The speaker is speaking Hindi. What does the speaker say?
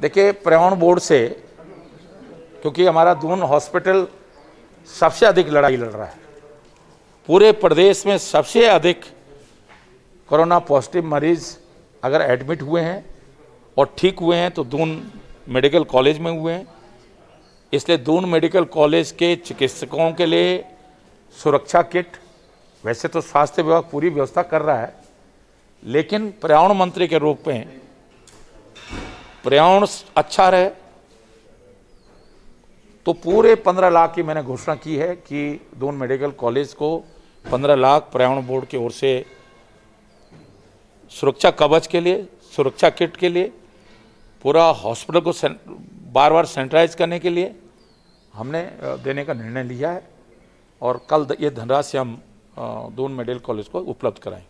देखिए पर्यावरण बोर्ड से, क्योंकि हमारा दून हॉस्पिटल सबसे अधिक लड़ाई लड़ रहा है। पूरे प्रदेश में सबसे अधिक कोरोना पॉजिटिव मरीज़ अगर एडमिट हुए हैं और ठीक हुए हैं तो दून मेडिकल कॉलेज में हुए हैं। इसलिए दून मेडिकल कॉलेज के चिकित्सकों के लिए सुरक्षा किट, वैसे तो स्वास्थ्य विभाग पूरी व्यवस्था कर रहा है, लेकिन पर्यावरण मंत्री के रूप में पर्यावरण अच्छा रहे तो पूरे पंद्रह लाख की मैंने घोषणा की है कि दोन मेडिकल कॉलेज को पंद्रह लाख पर्यावरण बोर्ड की ओर से सुरक्षा कवच के लिए, सुरक्षा किट के लिए, पूरा हॉस्पिटल को बार बार सैनिटाइज करने के लिए हमने देने का निर्णय लिया है और कल ये धनराशि हम दोनों मेडिकल कॉलेज को उपलब्ध कराएँ